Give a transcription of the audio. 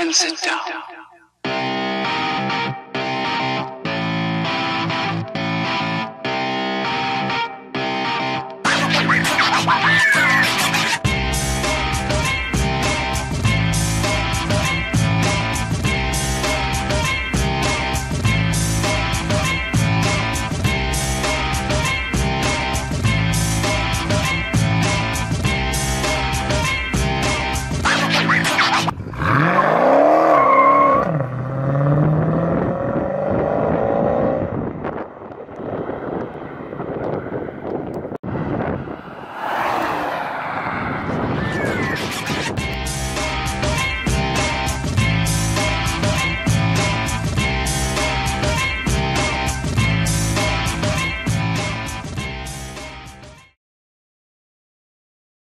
and sit down.